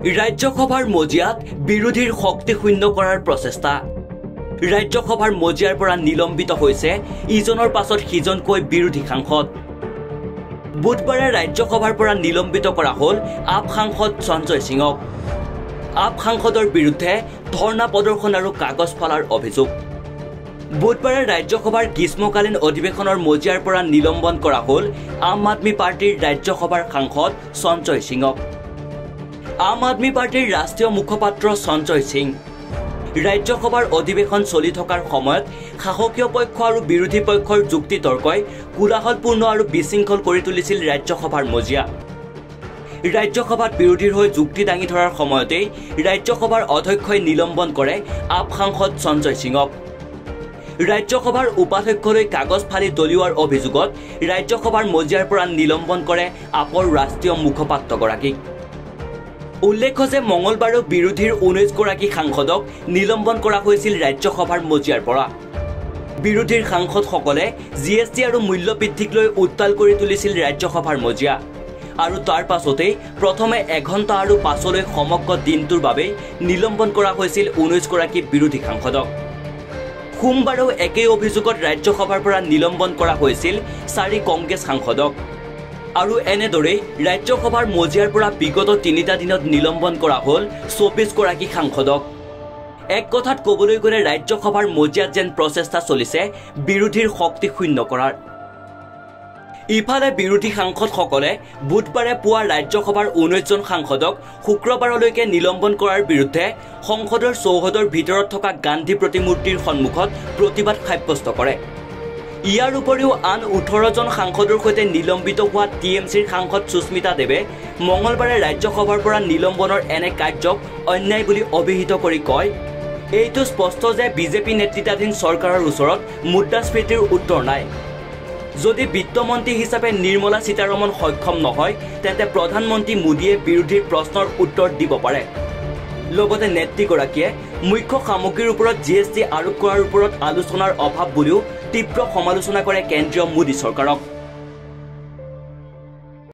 ৰাজ্যসভাৰ মজিয়াত বিৰোধীৰ শক্তি শূন্য কৰাৰ প্ৰচেষ্টা। ৰাজ্যসভাৰ মজিয়াৰ পৰা নিলম্বিত হৈছে ইজনৰ পাছত সিজনকৈ বিৰোধী সাংসদ। বুধবাৰে ৰাজ্যসভাৰ পৰা নিলম্বিত কৰা হ'ল আপ সাংসদ সঞ্জয় সিঙক। আপ সাংসদৰ বিৰুদ্ধে ধৰ্ণা প্ৰদৰ্শন আৰু কাগজ ফালাৰ অভিযোগ। বুধবাৰে ৰাজ্যসভাৰ গ্ৰীষ্মকালীন অধিৱেশনৰ মজিয়াৰ পৰা নিলম্বন কৰা হ'ল আম আদমী পাৰ্টীৰ ৰাজ্যসভাৰ সাংসদ সঞ্জয় সিঙক। আম আদমী পাৰ্টীৰ ৰাষ্ট্ৰীয় মুখপাত্ৰ সঞ্জয় সিং। ৰাজ্যসভাৰ অধিৱেশন চলি থকাৰ সময়ত শাসকীয় পক্ষ আৰু বিৰোধী পক্ষৰ যুক্তি তৰ্কই কোলাহলপূৰ্ণ আৰু বিশৃংখল কৰি তুলিছিল ৰাজ্যসভাৰ মজিয়া। ৰাজ্যসভাত বিৰোধীৰ হৈ যুক্তি দাঙি ধৰাৰ সময়তেই ৰাজ্যসভাৰ অধ্যক্ষই নিলম্বন কৰে আপ সাংসদ সঞ্জয় সিঙক। ৰাজ্যসভাৰ উপাধ্যক্ষলৈ কাগজ ফালি দলিওৱাৰ অভিযোগত ৰাজ্যসভাৰ মজিয়াৰ পৰা নিলম্বন কৰে আপৰ ৰাষ্ট্ৰীয় মুখপাত্ৰগৰাকীক। উল্লেখ্য যে মঙলবাৰেও বিৰোধীৰ ঊনৈছগৰাকী সাংসদক নিলম্বন কৰা হৈছিল ৰাজ্যসভাৰ মজিয়াৰ পৰা। বিৰোধীৰ সাংসদসকলে জি এছ টি আৰু মূল্যবৃদ্ধিক লৈ উত্তাল কৰি তুলিছিল ৰাজ্যসভাৰ মজিয়া। আৰু তাৰ পাছতেই প্ৰথমে এঘণ্টা আৰু পাছলৈ সমগ্ৰ দিনটোৰ বাবেই নিলম্বন কৰা হৈছিল ঊনৈছগৰাকী বিৰোধী সাংসদক। সোমবাৰেও একেই অভিযোগত ৰাজ্যসভাৰ পৰা নিলম্বন কৰা হৈছিল চাৰি কংগ্ৰেছ সাংসদক। আৰু এনেদৰেই ৰাজ্যসভাৰ মজিয়াৰ পৰা বিগত তিনিটা দিনত নিলম্বন কৰা হ'ল চৌবিছগৰাকী সাংসদক। এক কথাত ক'বলৈ গ'লে ৰাজ্যসভাৰ মজিয়াত যেন প্ৰচেষ্টা চলিছে বিৰোধীৰ শক্তি শূন্য কৰাৰ। ইফালে বিৰোধী সাংসদসকলে বুধবাৰে পুৱা ৰাজ্যসভাৰ ঊনৈছজন সাংসদক শুক্ৰবাৰলৈকে নিলম্বন কৰাৰ বিৰুদ্ধে সংসদৰ চৌহদৰ ভিতৰত থকা গান্ধী প্ৰতিমূৰ্তিৰ সন্মুখত প্ৰতিবাদ সাব্যস্ত কৰে। ইয়াৰ উপৰিও আন ওঠৰজন সাংসদৰ সৈতে নিলম্বিত হোৱা টি এম চিৰ সাংসদ সুস্মিতা দেৱে মঙলবাৰে ৰাজ্যসভাৰ পৰা নিলম্বনৰ এনে কাৰ্যক অন্যায় বুলি অভিহিত কৰি কয়। এইটো স্পষ্ট যে বিজেপি নেতৃত্বাধীন চৰকাৰৰ ওচৰত মুদ্ৰাস্ফীতিৰ উত্তৰ নাই। যদি বিত্তমন্ত্ৰী হিচাপে নিৰ্মলা সীতাৰমণ সক্ষম নহয় তেন্তে প্ৰধানমন্ত্ৰী মোদীয়ে বিৰোধীৰ প্ৰশ্নৰ উত্তৰ দিব পাৰে। লগতে নেত্ৰীগৰাকীয়ে মুখ্য সামগ্ৰীৰ ওপৰত জি এছ টি আৰোপ কৰাৰ ওপৰত আলোচনাৰ অভাৱ বুলিও তীব্ৰ সমালোচনা কৰে কেন্দ্ৰীয় মোদী চৰকাৰক।